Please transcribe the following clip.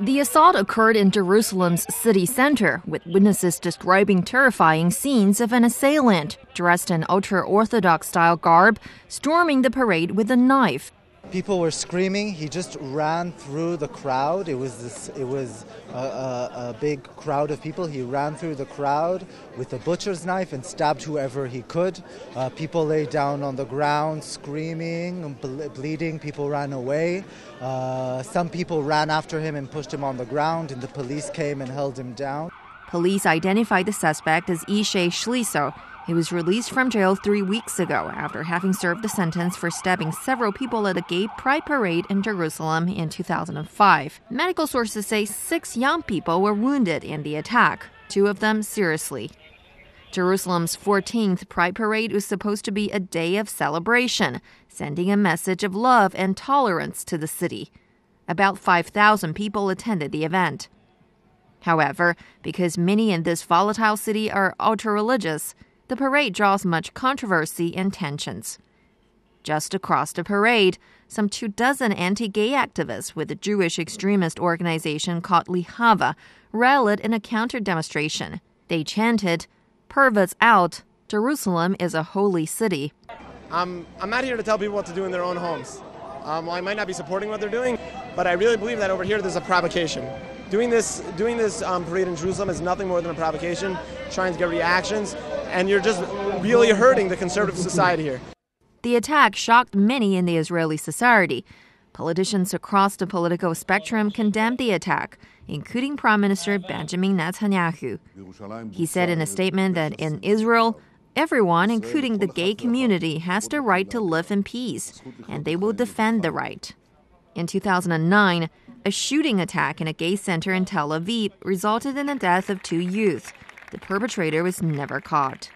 The assault occurred in Jerusalem's city center, with witnesses describing terrifying scenes of an assailant dressed in ultra Orthodox style garb storming the parade with a knife. People were screaming. He just ran through the crowd. It was this, it was a, a, a, big crowd of people. He ran through the crowd with a butcher's knife and stabbed whoever he could. Uh, people lay down on the ground screaming, ble- bleeding. People ran away. Uh, some people ran after him and pushed him on the ground, and the police came and held him down. Police identified the suspect as Yishai Schlissel. He was released from jail three weeks ago after having served the sentence for stabbing several people at a gay pride parade in Jerusalem in 2005. Medical sources say six young people were wounded in the attack, two of them seriously. Jerusalem's 14th Pride Parade was supposed to be a day of celebration, sending a message of love and tolerance to the city. About 5,000 people attended the event. However, because many in this volatile city are ultra religious, the parade draws much controversy and tensions. Just across the parade, some two dozen anti gay activists with a Jewish extremist organization called Lehava rallied in a counter demonstration. They chanted, Perverts out! Jerusalem is a holy city. Um, I'm not here to tell people what to do in their own homes. Um, well, I might not be supporting what they're doing, but I really believe that over here there's a provocation. Doing this, doing this um, parade in Jerusalem is nothing more than a provocation, trying to get reactions, and you're just really hurting the conservative society here. The attack shocked many in the Israeli society. Politicians across the political spectrum condemned the attack, including Prime Minister Benjamin Netanyahu. He said in a statement that in Israel, everyone, including the gay community, has the right to live in peace, and they will defend the right. In 2009, a shooting attack in a gay center in Tel Aviv resulted in the death of two youth. The perpetrator was never caught.